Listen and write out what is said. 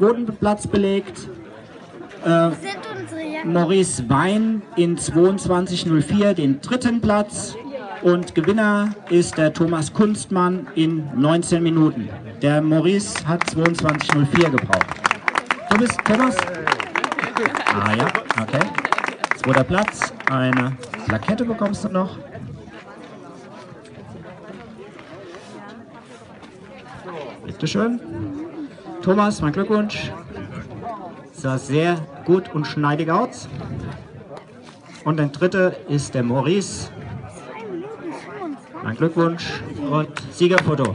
zweiten Platz belegt. Äh. Maurice Wein in 22.04 den dritten Platz. Und Gewinner ist der Thomas Kunstmann in 19 Minuten. Der Maurice hat 22.04 gebraucht. Du bist Thomas? Ah ja, okay. Zweiter Platz. Eine Plakette bekommst du noch. Bitte schön. Thomas, mein Glückwunsch. Sah sehr gut und schneidig aus. Und der dritte ist der Maurice. 2 Minuten 25. Mein Glückwunsch und Siegerfoto.